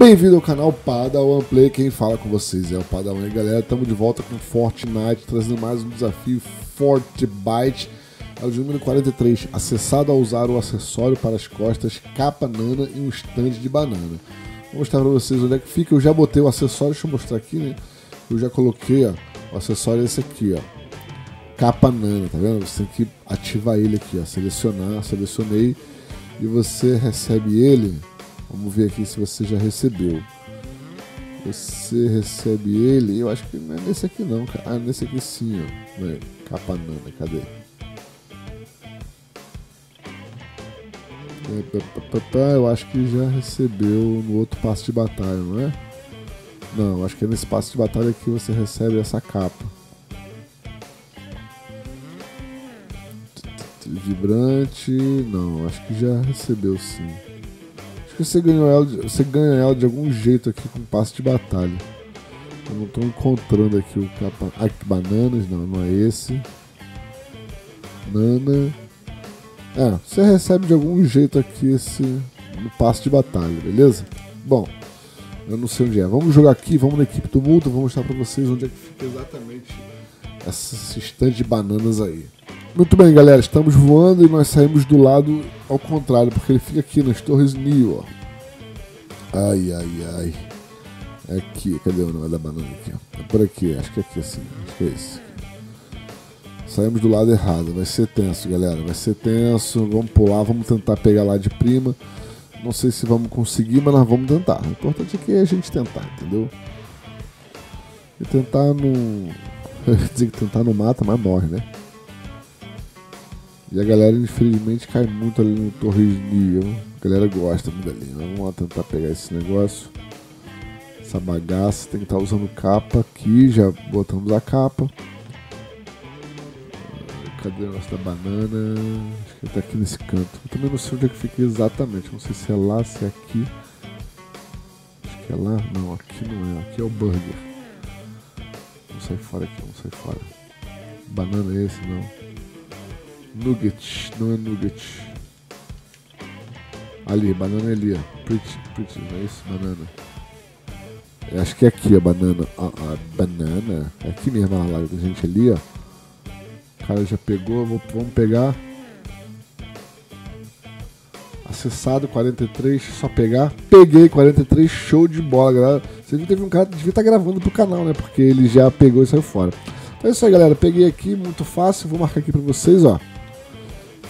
Bem-vindo ao canal Padawan Play, quem fala com vocês é o Padawan. E galera, estamos de volta com Fortnite, trazendo mais um desafio Fortbyte, é o número 43, acessado a usar o acessório para as costas, capa nana e um stand de banana. Vou mostrar para vocês onde é que fica, eu já botei o acessório, deixa eu mostrar aqui, né, eu já coloquei, ó, o acessório é esse aqui, ó, capa nana, tá vendo? Você tem que ativar ele aqui, ó, selecionar, selecionei, e você recebe ele Vamos ver aqui se você já recebeu. Você recebe ele, eu acho que não é nesse aqui não, cara. Ah, nesse aqui sim, ó. É, capa nana, cadê? É, eu acho que já recebeu no outro passo de batalha, não é? Não, acho que é nesse passo de batalha que você recebe essa capa. Vibrante, não, acho que já recebeu sim que você ganhou ela, você ganha ela de algum jeito aqui com passe de batalha. Eu não estou encontrando aqui o capa. Ah, que bananas, não, não é esse. Nana. É, você recebe de algum jeito aqui esse no passe de batalha, beleza? Bom, eu não sei onde é. Vamos jogar aqui, vamos na equipe do multo, vou mostrar pra vocês onde é que fica exatamente esse estande de bananas aí. Muito bem, galera, estamos voando e nós saímos do lado ao contrário, porque ele fica aqui nas Torres Neo, ó. Ai, ai, ai. É aqui, cadê o nome da banana aqui? É por aqui, acho que é aqui assim, acho que é esse. Saímos do lado errado, vai ser tenso, galera, vai ser tenso. Vamos pular, vamos tentar pegar lá de prima. Não sei se vamos conseguir, mas nós vamos tentar. O importante é que a gente tentar, entendeu? E tentar não. Dizer que tentar não mata, mas morre, né? E a galera, infelizmente, cai muito ali no Torres Neo. A galera gosta muito ali. Vamos lá tentar pegar esse negócio. Essa bagaça. Tem que estar tá usando capa aqui. Já botamos a capa. Cadê o negócio da banana? Acho que tá aqui nesse canto. Eu também não sei onde é que fica exatamente. Não sei se é lá, se é aqui. Acho que é lá. Não, aqui não é. Aqui é o burger. Vamos sair fora aqui, vamos sair fora. Banana é esse, não. Nugget, não é nugget. Ali, banana é ali, ó. Pretty, pretty, não é isso? Banana. Eu acho que é aqui a banana. A, a banana. É aqui mesmo a live da gente ali, ó. O cara já pegou, vamos pegar. Acessado 43, só pegar. Peguei 43, show de bola, galera. Você viu teve um cara que devia estar tá gravando pro canal, né? Porque ele já pegou e saiu fora. Então é isso aí, galera. Peguei aqui, muito fácil. Vou marcar aqui pra vocês, ó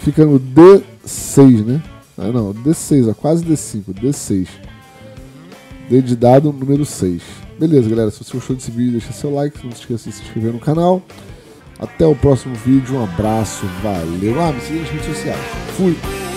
fica no D6, né? Ah, não, D6, ó, quase D5, D6. D de dado número 6. Beleza, galera. Se você gostou desse vídeo, deixa seu like. Não se esqueça de se inscrever no canal. Até o próximo vídeo. Um abraço. Valeu. Ah, me siga nas redes sociais. Fui.